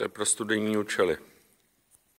To je pro studijní účely.